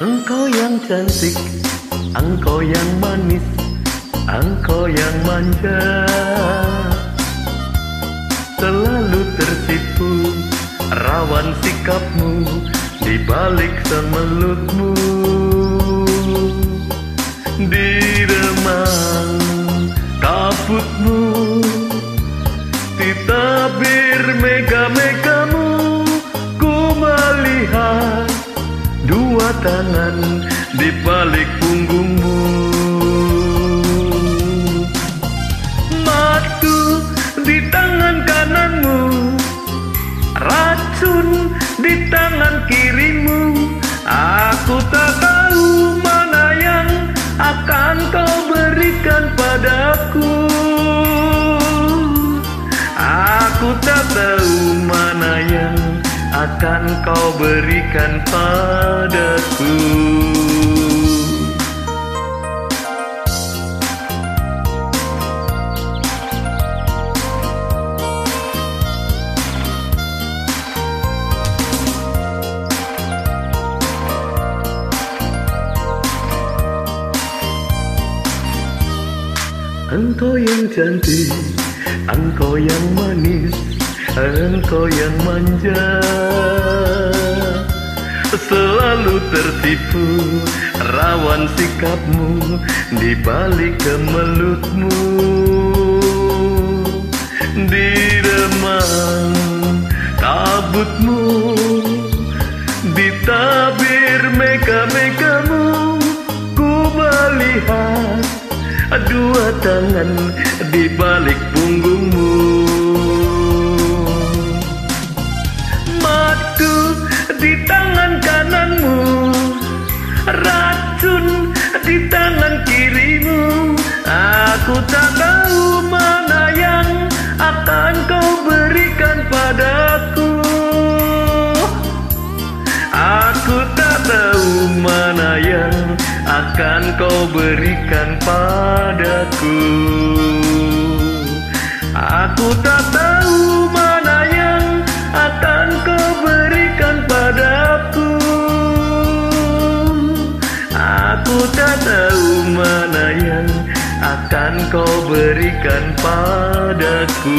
Engkau yang cantik, engkau yang manis, engkau yang manja. Selalu tersipu rawan sikapmu di balik semelutmu. Di remang kabutmu Di tabir mega-megamu tangan di balik punggungmu. Matu di tangan kananmu Racun di tangan kirimu. Aku tak tahu mana yang akan kau berikan padaku. Aku tak tahu mana yang akan kau berikan padaku. Engkau yang cantik, engkau yang manis, engkau yang manja. Selalu tertipu rawan sikapmu di balik kemelutmu. Di remang kabutmu Di tabir mega-megamu Ku melihat dua tangan di balik punggungmu di tangan kananmu. Racun di tangan kirimu. Aku tak tahu mana yang akan kau berikan padaku. Aku tak tahu mana yang akan kau berikan padaku. Aku tak Aku tak tahu mana yang akan kau berikan padaku